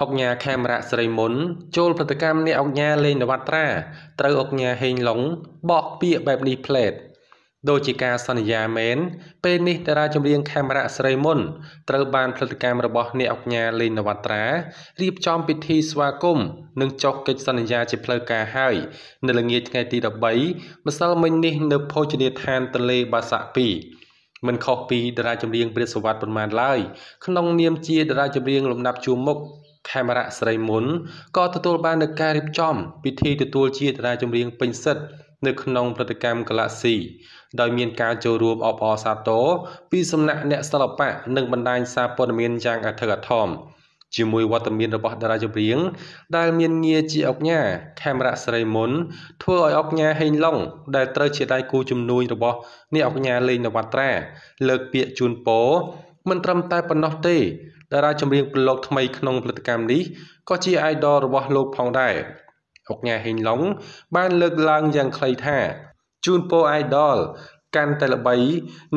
អុកញ៉ាខេមរៈស្រីមុនចូលព្រឹត្តិកម្មអ្នកអុកញ៉ាលេងនវត្រាត្រូវអុកញ៉ាហេងឡុងបោកពាក្យបែបនេះផ្លេតដូចជាការសន្យាមែនពេលនេះតារាចម្រៀងខេមរៈស្រីមុនត្រូវបានព្រឹត្តិកម្មរបស់អ្នកអុកញ៉ាលេងនវត្រារៀបចំពិធីស្វាគមន៍និងចុះកិច្ចសន្យាជាផ្លូវការហើយនៅល្ងាចថ្ងៃទី13ម្សិលមិញនេះនៅភោជនីយដ្ឋានទន្លេបាសាក់2មិនខុសពីតារាចម្រៀងព្រាបសវត្តប៉ុន្មានឡើយក្នុងនាមជាតារាចម្រៀងលំដាប់ជួរមុខ ខេមរៈស្រីមុនក៏ទទួលបាននូវការរៀបចំ ពិធីទទួលជាតារាចម្រៀងពេញសិទ្ធនៅក្នុងព្រឹត្តិកម្ម Galaxy ដោយមានការចូលរួមអបអរសាទរពីសំណាក់អ្នកសិល្បៈនិងបណ្ដាញសារព័ត៌មានយ៉ាងអធិកអធមជាមួយវត្តមានរបស់តារាចម្រៀងដែលមានងារជាអុកញ៉ាខេមរៈស្រីមុនធ្វើឲ្យអុកញ៉ាហេងឡុងដែលត្រូវជាដៃគូជំនួយរបស់អ្នកអុកញ៉ាលេងនវត្រាលើកពាក្យជូនពរ មិនត្រឹមតែប៉ុណ្ណោះទេតារាចម្រៀងប្រឡូកថ្មីក្នុងផលិតកម្មនេះក៏ជា idol របស់លោកផងដែរអុកញ៉ាហេងឡុងបានលើកឡើងយ៉ាងខ្លីថាជូនពរ idol កាន់តែល្បី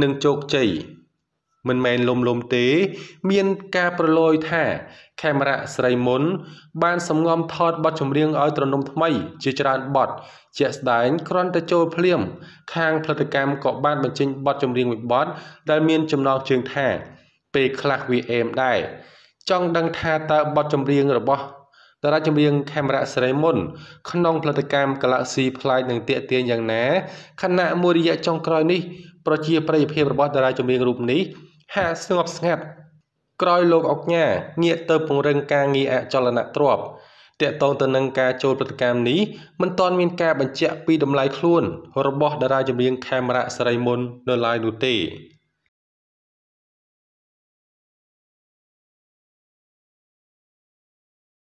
និងជោគជ័យមិនមែនលំលំទេ មានការប្រឡយថាខេមរៈស្រីមុន បានសំងំថតបទចម្រៀងឲ្យត្រនំថ្មី ជាច្រើនបទជាក់ស្ដែងគ្រាន់តែចូលភ្លាម ខាងផលិតកម្មក៏បានបញ្ចេញបទចម្រៀងមួយបទដែលមានចំណងជើងថា ពេលខ្លះវាអេមដែរចង់ដឹងថាតើបទចម្រៀងរបស់តារាចម្រៀងខេមរៈសេរីមុនក្នុងផលិតកម្ម Galaxy ផ្លាយនឹងតាកទាញយ៉ាងណាខណៈមួយរយៈចុងក្រោយនេះប្រជាប្រិយភាពរបស់តារាចម្រៀងរូបនេះហាក់ស្ងប់ស្ងាត់ក្រោយលោកអុកញ៉ាងាកទៅពង្រឹងការងារអចលនទ្រព្យតកតងទៅនឹងការចូលព្រឹត្តិកម្មនេះមិនទាន់មានការបញ្ជាក់ពីតម្លៃខ្លួនរបស់តារាចម្រៀងខេមរៈសេរីមុននៅឡើយនោះទេ